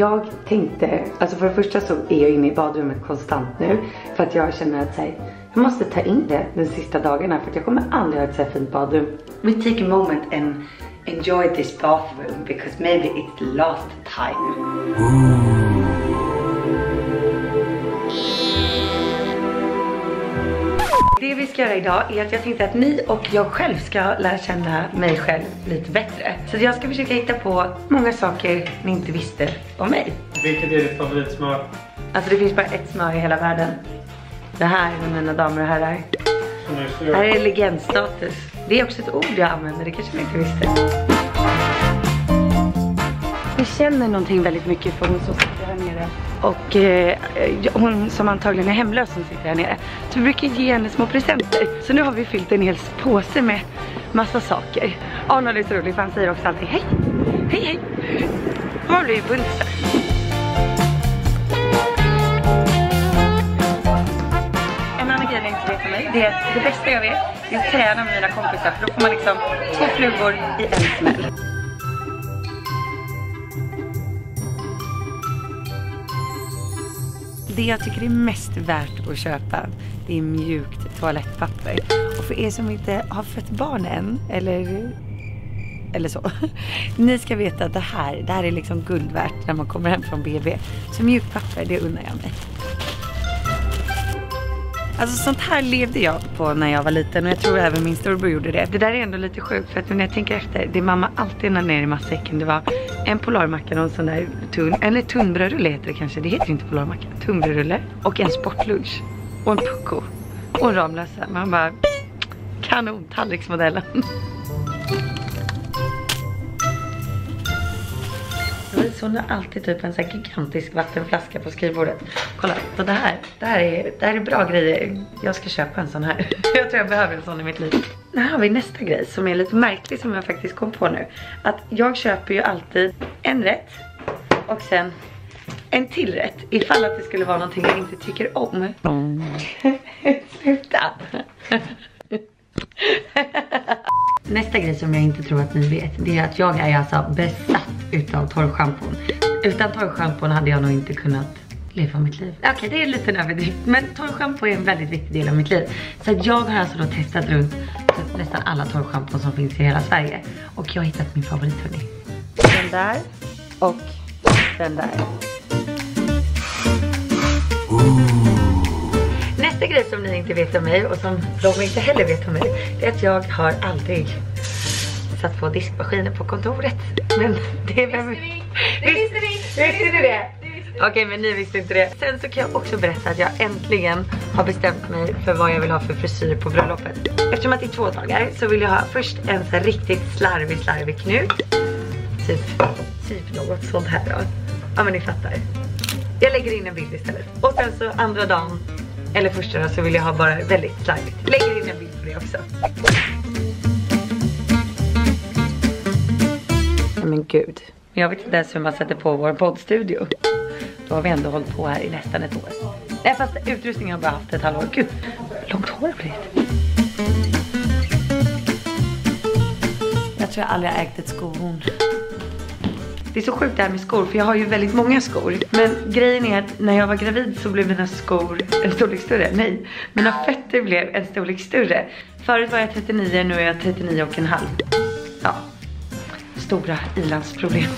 jag tänkte, alltså för det första så är jag inne i badrummet konstant nu. För att jag känner att här, jag måste ta in det de sista dagarna för att jag kommer aldrig ha ett så här fint badrum. We take a moment and enjoy this bathroom because maybe it's the last time. Ooh. Ska göra idag är att jag tänkte att ni och jag själv ska lära känna mig själv lite bättre. Så jag ska försöka hitta på många saker ni inte visste om mig. Vilket är ditt favoritsmör? Alltså det finns bara ett smör i hela världen. Det här, mina damer och herrar. Är Det här är legendstatus. Det är också ett ord jag använder, det kanske ni inte visste. Vi känner någonting väldigt mycket för hon som sitter här nere. Och eh, hon som antagligen är hemlös som sitter här nere. Så vi brukar ge henne små presenter. Så nu har vi fyllt en hel påse med massa saker. Arnold är så rolig för han säger också alltid hej. Hej hej. Man blir ju bundisar. En annan grej jag inte vet om mig, det är att det bästa jag vet är att träna med mina kompisar för då får man liksom två flugor i en smäll. Det jag tycker är mest värt att köpa det är mjukt toalettpapper. Och för er som inte har fött barn än, eller, eller så. Ni ska veta att det här, det här är liksom guld värt när man kommer hem från BB. Så mjukt papper, det unnar jag mig. Alltså sånt här levde jag på när jag var liten och jag tror även min storbror gjorde det. Det där är ändå lite sjukt för att när jag tänker efter, det mamma alltid när ner i matsäcken det var en polarmacka och en sån där tunn, eller tunnbrödrulle heter det kanske, det heter inte polarmacka, Tunnbrödrulle och en sportlunch och en pucko och en Ramlösa. Man bara kanon, tallriksmodellen. Så hon har alltid typ en sån här gigantisk vattenflaska på skrivbordet. Kolla, så det här, det här, är, det här är bra grejer. Jag ska köpa en sån här. Jag tror jag behöver en sån i mitt liv. Nu har vi nästa grej som är lite märklig som jag faktiskt kom på nu. Att jag köper ju alltid en rätt och sen en till rätt. Ifall att det skulle vara någonting jag inte tycker om. Sluta. Nästa grej som jag inte tror att ni vet, det är att jag är alltså besatt utav torrschampon. Utan torrschampon hade jag nog inte kunnat leva mitt liv. Okej, det är en liten överdrift, men torrschampo är en väldigt viktig del av mitt liv. Så att jag har alltså då testat runt typ nästan alla torrschampon som finns i hela Sverige. Och jag har hittat min favorit hörni. Den där och den där. Nästa grej som ni inte vet om mig och som de inte heller vet om mig det är att jag har aldrig satt på diskmaskinen på kontoret. Men det är vem... Det visste vi! Visste ni det? Okej men ni visste inte det. Sen så kan jag också berätta att jag äntligen har bestämt mig för vad jag vill ha för frisyr på bröllopet. Eftersom att det är två dagar så vill jag ha först en så riktigt slarvig slarvig knut. Typ, typ något sånt här då. Ja men ni fattar. Jag lägger in en bild istället. Och sen så andra dagen, eller första dagen så vill jag ha bara väldigt slarvigt. Lägger in en bild på det också. Men gud. Jag vet inte ens hur man sätter på vår poddstudio. Då har vi ändå hållit på här i nästan ett år. Nej fast utrustningen har bara haft ett halvår. Gud, långt hår har blivit. Jag tror jag aldrig har ägt ett skohorn. Det är så sjukt det här med skor för jag har ju väldigt många skor. Men grejen är att när jag var gravid så blev mina skor en storlek större. Nej, mina fötter blev en storlek större. Förut var jag 39, nu är jag 39 och en halv. Ja, stora ilandsproblem.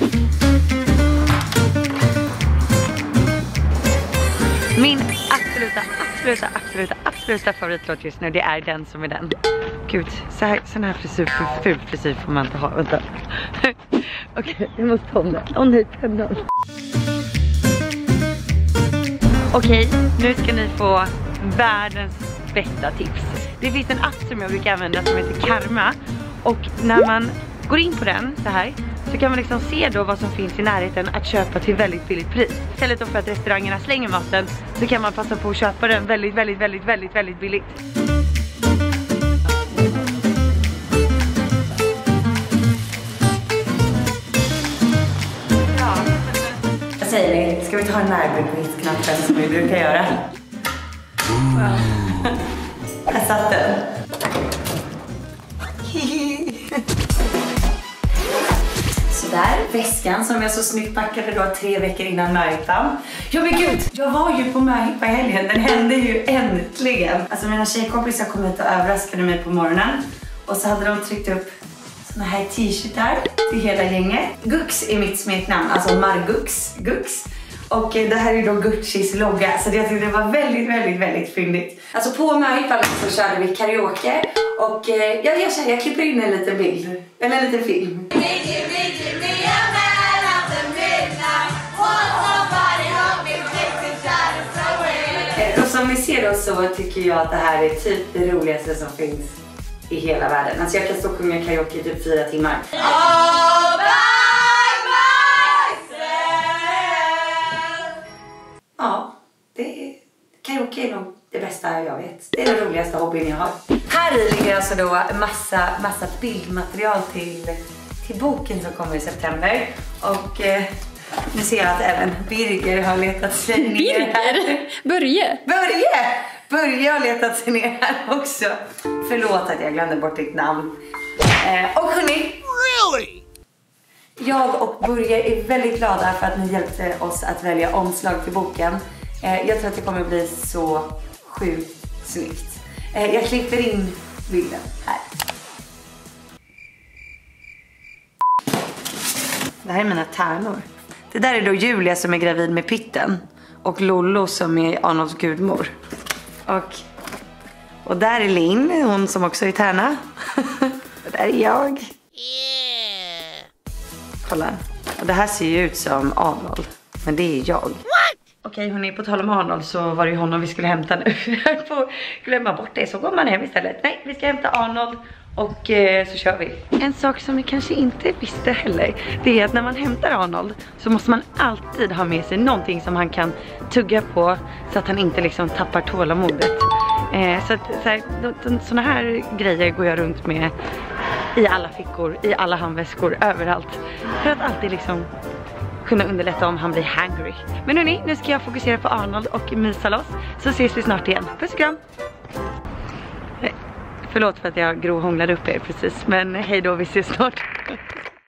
Min absoluta, absoluta, absoluta, absoluta favoritlåt just nu det är den som är den. Gud, så här, sån här frisyr, för ful frisyr får man inte ha. Vänta. Okej, jag måste ta om den. Åh nej, pennan. Okej, nu ska ni få världens bästa tips. Det finns en app som jag brukar använda som heter Karma. Och när man går in på den så här så kan man liksom se då vad som finns i närheten att köpa till väldigt billigt pris. Istället då för att restaurangerna slänger maten så kan man passa på att köpa den väldigt, väldigt, väldigt, väldigt, väldigt billigt. Vad säger ni? Ska vi ta en närbild-knappen som vi brukar göra? Här satt den. där, väskan som jag så snyggt packade då tre veckor innan möhippan. Ja men gud, jag var ju på möhippa i helgen, den hände ju äntligen. Alltså mina tjejkompisar kom hit och överraskade mig på morgonen. Och så hade de tryckt upp såna här t-shirtar till hela gänget. Gux är mitt smeknamn, alltså Margux. Gux. Och eh, det här är då Guccis logga, så jag tyckte det var väldigt, väldigt, väldigt fyndigt. Alltså på möhippan liksom så körde vi karaoke och eh, jag, jag, känner, jag klipper in en liten bild, eller en liten film. Som ni ser då så tycker jag att det här är typ det roligaste som finns i hela världen. Alltså jag kan stå och sjunga karaoke i typ fyra timmar. Ja, det är, karaoke är nog det bästa jag vet. Det är den roligaste hobbyn jag har. Här i ligger alltså då massa, massa bildmaterial till, till boken som kommer i september. Och eh, nu ser jag att även Birger har letat sig ner här. Birger? Börje? Börje! Börje har letat sig ner här också. Förlåt att jag glömde bort ditt namn. Eh, och hörni. Jag och Börje är väldigt glada för att ni hjälpte oss att välja omslag till boken. Eh, jag tror att det kommer bli så sjukt snyggt. Eh, jag klipper in bilden här. Det här är mina tärnor. Det där är då Julia som är gravid med Pitten. Och Lollo som är Arnolds gudmor. Och, och där är Linn, hon som också är tärna. och där är jag. Kolla. Och det här ser ju ut som Arnold. Men det är jag. Okej hörni, på tal om Arnold så var det ju honom vi skulle hämta nu. Jag får glömma bort det så går man hem istället. Nej, vi ska hämta Arnold och eh, så kör vi. En sak som ni kanske inte visste heller, det är att när man hämtar Arnold så måste man alltid ha med sig någonting som han kan tugga på så att han inte liksom tappar tålamodet. Eh, så att så här, såna här grejer går jag runt med i alla fickor, i alla handväskor, överallt. För att alltid liksom kunna underlätta om han blir hangry. Men hörni, nu ska jag fokusera på Arnold och mysa loss. Så ses vi snart igen. Puss och kram! Förlåt för att jag grovhånglade upp er precis, men hej då, vi ses snart.